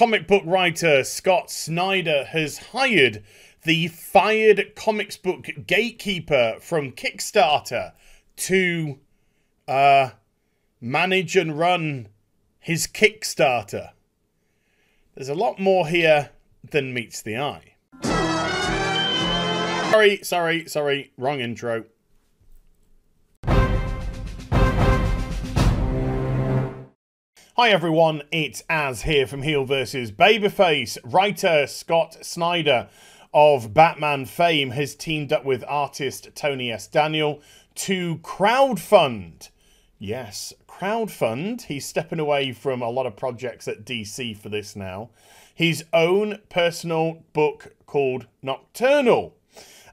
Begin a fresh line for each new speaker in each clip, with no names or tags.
comic book writer Scott Snyder has hired the fired comics book gatekeeper from Kickstarter to uh, manage and run his Kickstarter. There's a lot more here than meets the eye. Sorry, sorry, sorry, wrong intro. Hi everyone, it's Az here from Heel vs. Babyface. Writer Scott Snyder of Batman fame has teamed up with artist Tony S. Daniel to crowdfund. Yes, crowdfund. He's stepping away from a lot of projects at DC for this now. His own personal book called Nocturnal.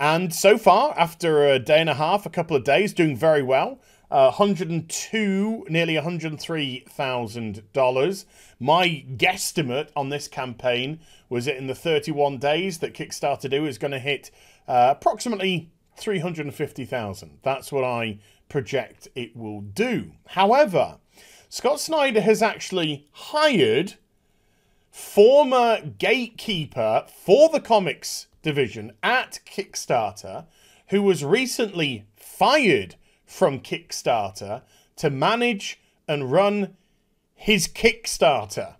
And so far, after a day and a half, a couple of days, doing very well. Uh, 102, nearly $103,000. My guesstimate on this campaign was that in the 31 days that Kickstarter do is going to hit uh, approximately 350,000. That's what I project it will do. However, Scott Snyder has actually hired former gatekeeper for the comics division at Kickstarter who was recently fired from Kickstarter to manage and run his Kickstarter.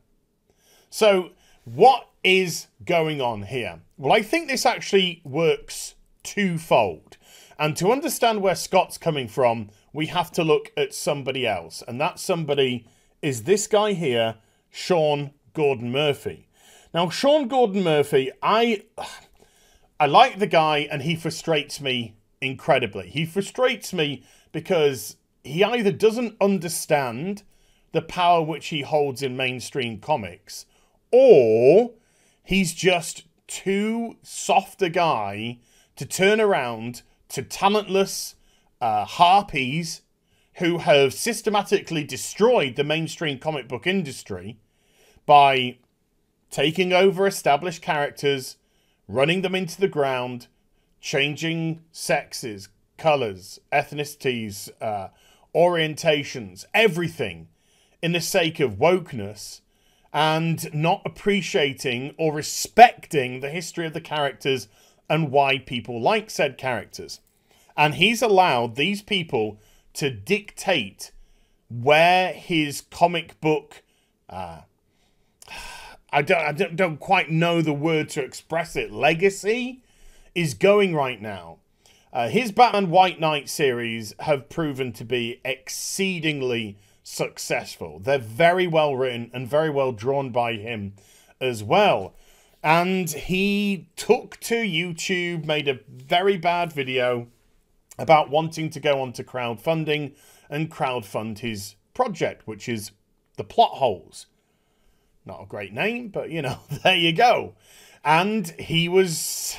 So, what is going on here? Well, I think this actually works twofold. And to understand where Scott's coming from, we have to look at somebody else. And that somebody is this guy here, Sean Gordon Murphy. Now, Sean Gordon Murphy, I I like the guy and he frustrates me incredibly. He frustrates me because he either doesn't understand the power which he holds in mainstream comics, or he's just too soft a guy to turn around to talentless uh, harpies who have systematically destroyed the mainstream comic book industry by taking over established characters, running them into the ground, changing sexes, colors, ethnicities, uh, orientations, everything in the sake of wokeness and not appreciating or respecting the history of the characters and why people like said characters. And he's allowed these people to dictate where his comic book. Uh, I don't, I don't, don't quite know the word to express it. Legacy is going right now. Uh, his Batman White Knight series have proven to be exceedingly successful. They're very well written and very well drawn by him as well. And he took to YouTube, made a very bad video about wanting to go on to crowdfunding and crowdfund his project, which is The Plot Holes. Not a great name, but you know, there you go. And he was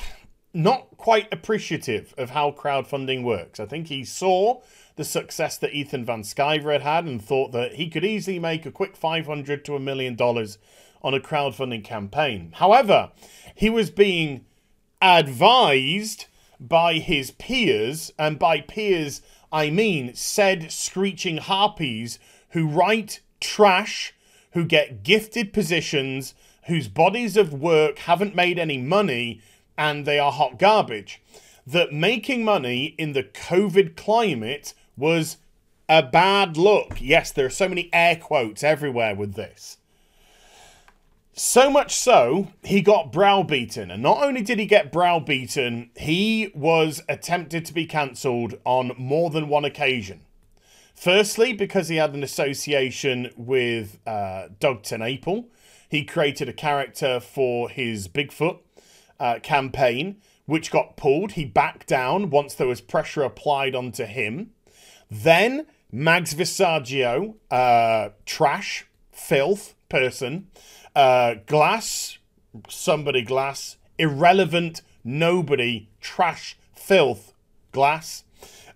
not quite appreciative of how crowdfunding works. I think he saw the success that Ethan Van Sciver had had and thought that he could easily make a quick 500 to a million dollars on a crowdfunding campaign. However, he was being advised by his peers, and by peers I mean said screeching harpies who write trash, who get gifted positions, whose bodies of work haven't made any money, and they are hot garbage. That making money in the COVID climate was a bad look. Yes, there are so many air quotes everywhere with this. So much so, he got browbeaten. And not only did he get browbeaten, he was attempted to be cancelled on more than one occasion. Firstly, because he had an association with uh, Doug TenNapel. He created a character for his Bigfoot uh, campaign, which got pulled. He backed down once there was pressure applied onto him. Then Mags Visaggio, uh, trash, filth person, uh, glass, somebody glass, irrelevant, nobody, trash, filth, glass,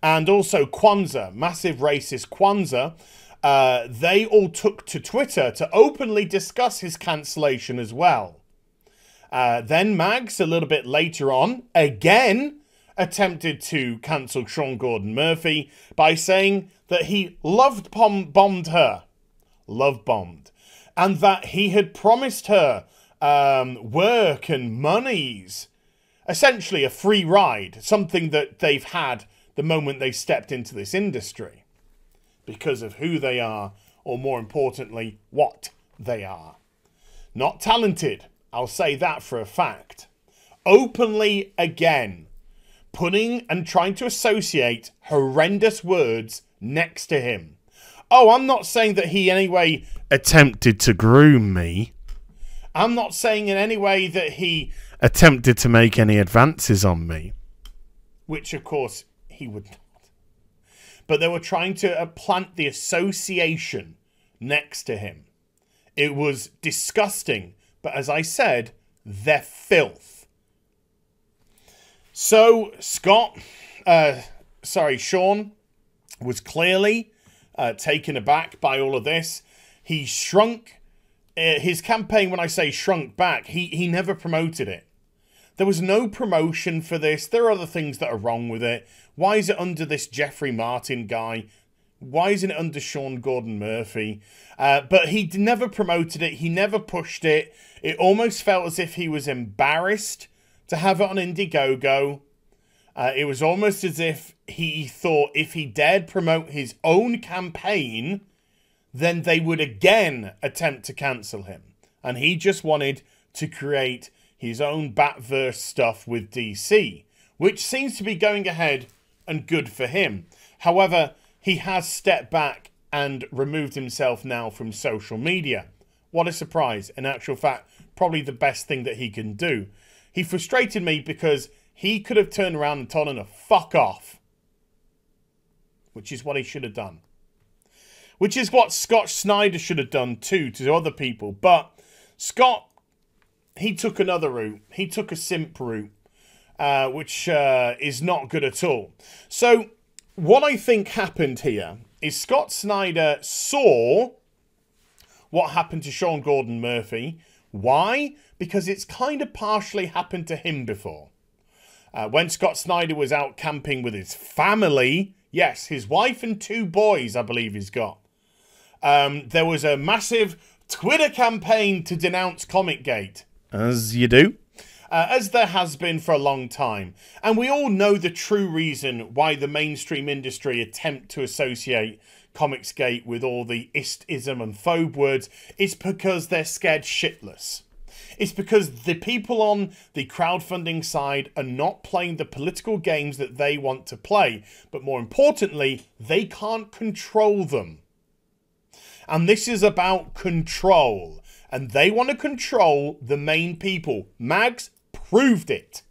and also Kwanza, massive racist Kwanza. Uh, they all took to Twitter to openly discuss his cancellation as well. Uh, then Mags, a little bit later on, again attempted to cancel Sean Gordon Murphy by saying that he loved bom- bombed her. Love bombed. and that he had promised her um, work and monies, essentially a free ride, something that they've had the moment they stepped into this industry because of who they are, or more importantly, what they are. Not talented, I'll say that for a fact. Openly again, putting and trying to associate horrendous words next to him. Oh, I'm not saying that he anyway attempted to groom me. I'm not saying in any way that he attempted to make any advances on me. Which, of course, he would not. But they were trying to uh, plant the association next to him. It was disgusting, but as I said, they're filth. So, Scott, uh, sorry, Sean, was clearly uh, taken aback by all of this. He shrunk uh, his campaign. When I say shrunk back, he he never promoted it. There was no promotion for this. There are other things that are wrong with it. Why is it under this Jeffrey Martin guy? Why isn't it under Sean Gordon Murphy? Uh, but he never promoted it. He never pushed it. It almost felt as if he was embarrassed to have it on Indiegogo. Uh, it was almost as if he thought if he dared promote his own campaign, then they would again attempt to cancel him. And he just wanted to create his own Batverse stuff with DC, which seems to be going ahead and good for him. However, he has stepped back and removed himself now from social media. What a surprise. In actual fact, probably the best thing that he can do. He frustrated me because he could have turned around and told him to fuck off. Which is what he should have done. Which is what Scott Snyder should have done too to other people. But Scott, he took another route. He took a simp route, uh, which uh, is not good at all. So, what I think happened here is Scott Snyder saw what happened to Sean Gordon Murphy. Why? Because it's kind of partially happened to him before. Uh, when Scott Snyder was out camping with his family, yes, his wife and two boys, I believe he's got, um, there was a massive Twitter campaign to denounce Comicgate. As you do. Uh, as there has been for a long time. And we all know the true reason why the mainstream industry attempt to associate Comicsgate with all the ist, ism, and phobe words. is because they're scared shitless. It's because the people on the crowdfunding side are not playing the political games that they want to play. But more importantly, they can't control them. And this is about control. And they want to control the main people. Mags proved it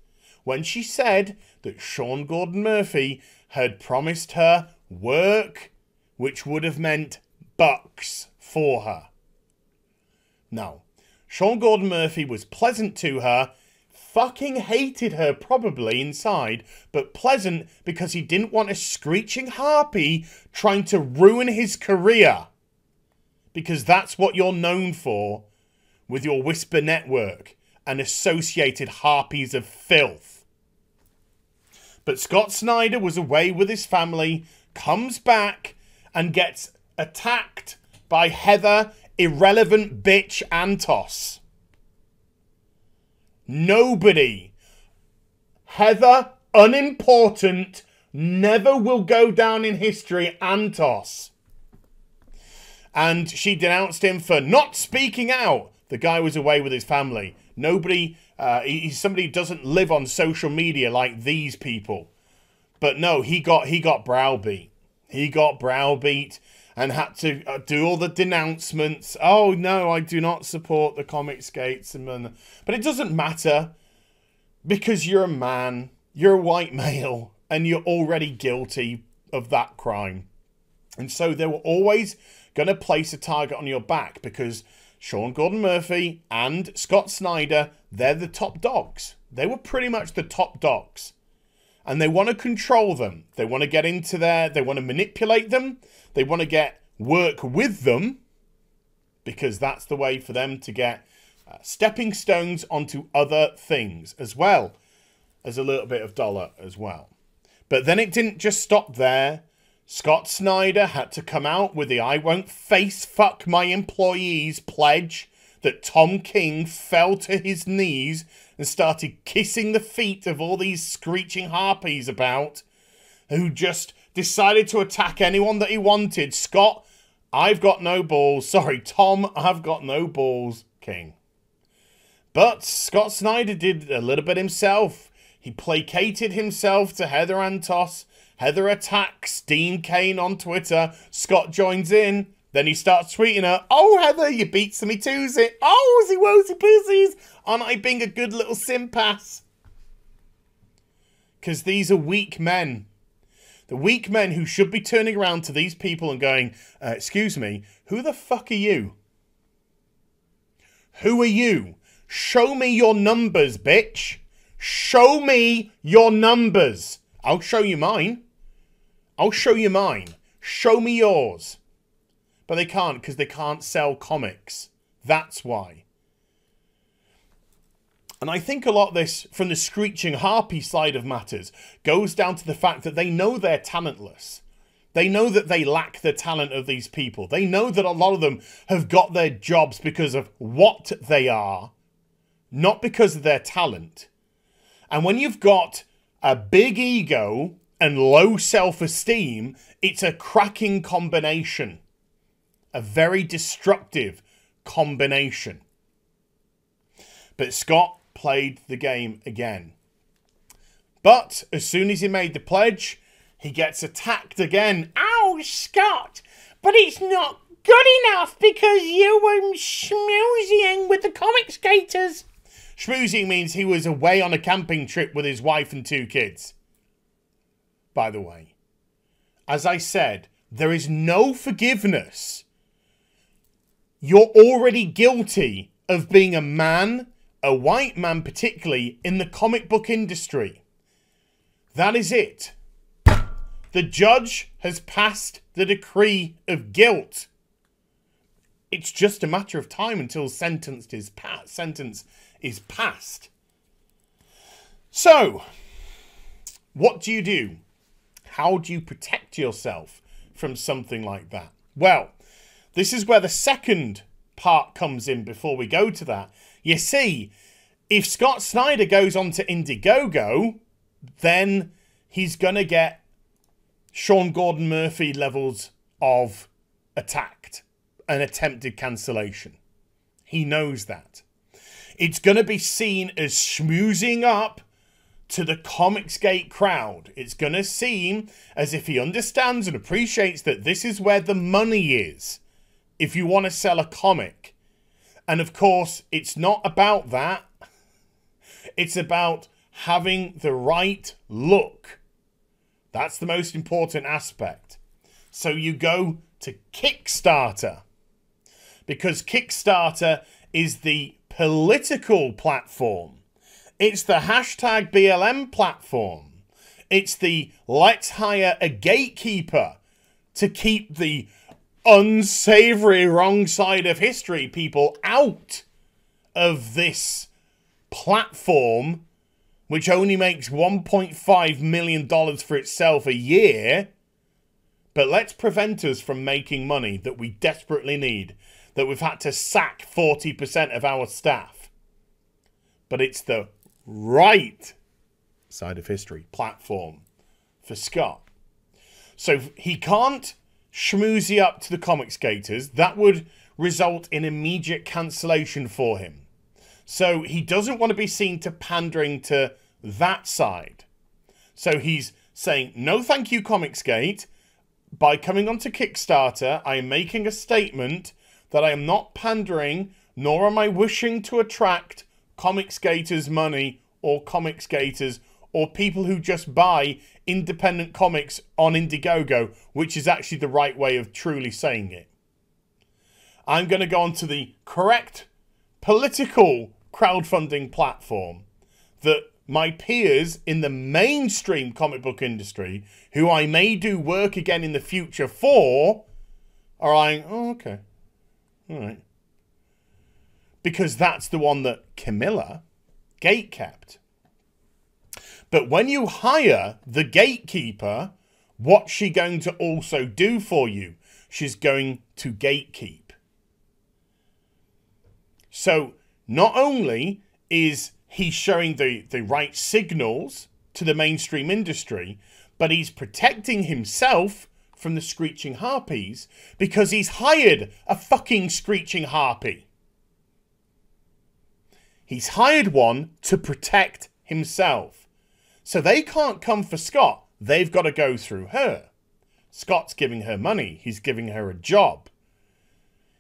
when she said that Sean Gordon Murphy had promised her work, which would have meant bucks for her. Now, Sean Gordon Murphy was pleasant to her, fucking hated her probably inside, but pleasant because he didn't want a screeching harpy trying to ruin his career. Because that's what you're known for with your Whisper Network and associated harpies of filth. But Scott Snyder was away with his family, comes back, and gets attacked by Heather irrelevant bitch Antos. Nobody. Heather, unimportant, never will go down in history, Antos. And she denounced him for not speaking out. The guy was away with his family. Nobody, uh, he's somebody who doesn't live on social media like these people. But no, he got he got browbeat. He got browbeat and had to uh, do all the denouncements. Oh no, I do not support the comics gates and but it doesn't matter because you're a man, you're a white male, and you're already guilty of that crime. And so they were always going to place a target on your back because Sean Gordon Murphy and Scott Snyder, they're the top dogs. They were pretty much the top dogs. And they want to control them. They want to get into there, they want to manipulate them, they want to get work with them because that's the way for them to get uh, stepping stones onto other things as well as a little bit of dollar as well. But then it didn't just stop there. Scott Snyder had to come out with the I won't face fuck my employees pledge that Tom King fell to his knees and started kissing the feet of all these screeching harpies about who just decided to attack anyone that he wanted. Scott, I've got no balls. Sorry, Tom, I've got no balls, King. But Scott Snyder did a little bit himself. He placated himself to Heather Antos Heather attacks Dean Cain on Twitter. Scott joins in. Then he starts tweeting her, Oh, Heather, you beat some Tuesday. Oh, ze wozy pussies. Aren't I being a good little simpass? Because these are weak men. The weak men who should be turning around to these people and going, uh, Excuse me, who the fuck are you? Who are you? Show me your numbers, bitch. Show me your numbers. I'll show you mine. I'll show you mine. Show me yours. But they can't because they can't sell comics. That's why. And I think a lot of this, from the screeching harpy side of matters, goes down to the fact that they know they're talentless. They know that they lack the talent of these people. They know that a lot of them have got their jobs because of what they are, not because of their talent. And when you've got a big ego and low self esteem, it's a cracking combination. A very destructive combination. But Scott played the game again. But as soon as he made the pledge, he gets attacked again.
Oh, Scott, but it's not good enough because you were schmoozing with the Comicsgaters.
Schmoozing means he was away on a camping trip with his wife and two kids by the way. As I said, there is no forgiveness. You're already guilty of being a man, a white man particularly, in the comic book industry. That is it. The judge has passed the decree of guilt. It's just a matter of time until sentenced is pa- sentence is passed. So, what do you do? How do you protect yourself from something like that? Well, this is where the second part comes in before we go to that. You see, if Scott Snyder goes on to Indiegogo, then he's going to get Sean Gordon Murphy levels of attacked and attempted cancellation. He knows that. It's going to be seen as schmoozing up to the Comicsgate crowd. It's going to seem as if he understands and appreciates that this is where the money is if you want to sell a comic. And of course, it's not about that. It's about having the right look. That's the most important aspect. So you go to Kickstarter because Kickstarter is the political platform it's the hashtag BLM platform. It's the let's hire a gatekeeper to keep the unsavory wrong side of history people out of this platform, which only makes $1.5 million for itself a year. But let's prevent us from making money that we desperately need, that we've had to sack 40% of our staff. But it's the right side of history platform for Scott. So he can't schmoozy up to the Comicsgaters. That would result in immediate cancellation for him. So he doesn't want to be seen to pandering to that side. So he's saying, no thank you, Comicsgate. By coming onto Kickstarter, I am making a statement that I am not pandering, nor am I wishing to attract Comicsgaters money or Comicsgaters or people who just buy independent comics on Indiegogo, which is actually the right way of truly saying it. I'm going to go on to the correct political crowdfunding platform that my peers in the mainstream comic book industry, who I may do work again in the future for, are like, oh, okay. All right because that's the one that Camilla gate kept. But when you hire the gatekeeper What's she going to also do for you? She's going to gatekeep. So not only is he showing the, the right signals to the mainstream industry, but he's protecting himself from the screeching harpies because he's hired a fucking screeching harpy. He's hired one to protect himself. So they can't come for Scott. They've got to go through her. Scott's giving her money. He's giving her a job.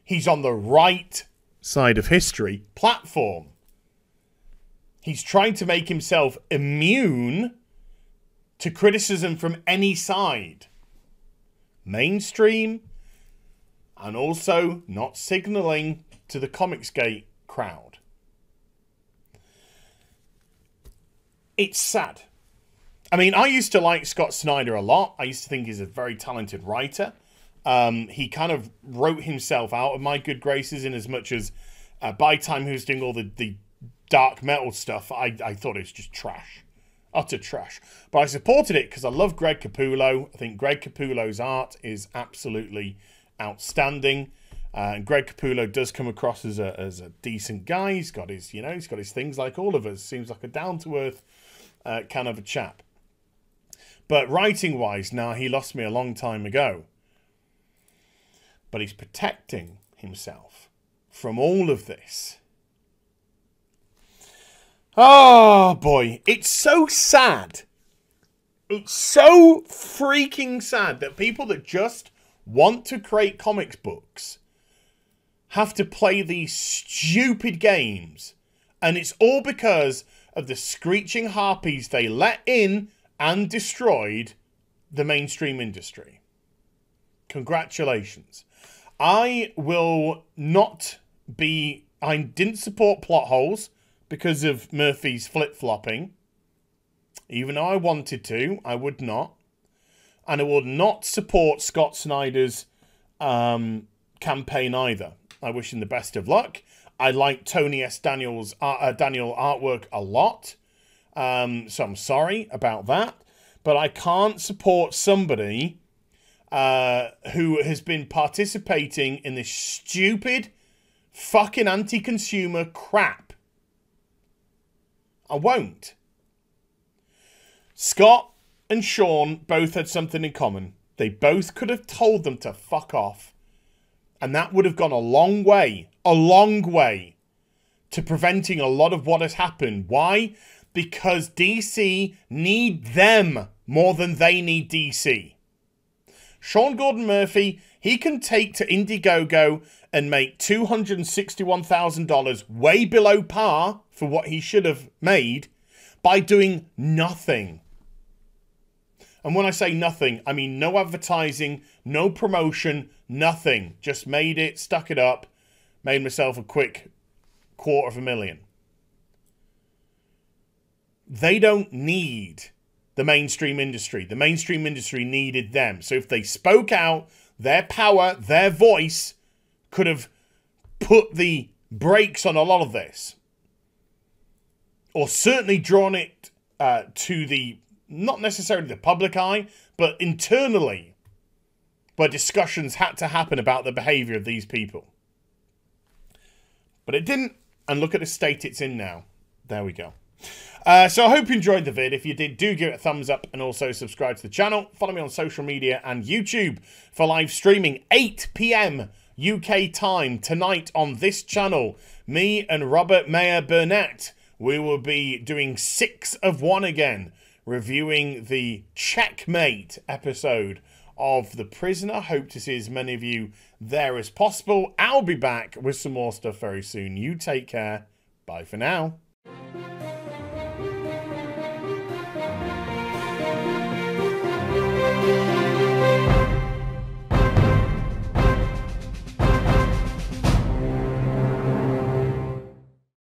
He's on the right side of history platform. He's trying to make himself immune to criticism from any side mainstream and also not signaling to the Comicsgate crowd. It's sad. I mean, I used to like Scott Snyder a lot. I used to think he's a very talented writer. Um, he kind of wrote himself out of my good graces in as much as uh, by time he was doing all the, the dark metal stuff, I, I thought it was just trash. Utter trash. But I supported it because I love Greg Capullo. I think Greg Capullo's art is absolutely outstanding. Uh, and Greg Capullo does come across as a, as a decent guy. He's got his, you know, he's got his things like all of us. Seems like a down to earth uh, kind of a chap. But writing wise, now he lost me a long time ago. But he's protecting himself from all of this. Oh boy, it's so sad. It's so freaking sad that people that just want to create comics books have to play these stupid games. And it's all because of the screeching harpies they let in and destroyed the mainstream industry. Congratulations. I will not be. I didn't support plot holes because of Murphy's flip flopping. Even though I wanted to, I would not. And I will not support Scott Snyder's um, campaign either. I wish him the best of luck. I like Tony S. Daniels uh, uh, Daniel artwork a lot, um, so I'm sorry about that. But I can't support somebody uh, who has been participating in this stupid, fucking anti-consumer crap. I won't. Scott and Sean both had something in common. They both could have told them to fuck off. And that would have gone a long way, a long way to preventing a lot of what has happened. Why? Because DC need them more than they need DC. Sean Gordon Murphy, he can take to Indiegogo and make $261,000 way below par for what he should have made by doing nothing. And when I say nothing, I mean no advertising, no promotion, nothing. Just made it, stuck it up, made myself a quick quarter of a million. They don't need the mainstream industry. The mainstream industry needed them. So if they spoke out, their power, their voice could have put the brakes on a lot of this or certainly drawn it uh, to the not necessarily the public eye, but internally, where discussions had to happen about the behaviour of these people. But it didn't, and look at the state it's in now. There we go. Uh, so I hope you enjoyed the vid. If you did, do give it a thumbs up and also subscribe to the channel. Follow me on social media and YouTube for live streaming 8 p.m. UK time tonight on this channel. Me and Robert Meyer Burnett we will be doing six of one again, reviewing the Checkmate episode of The Prisoner. Hope to see as many of you there as possible. I'll be back with some more stuff very soon. You take care. Bye for now.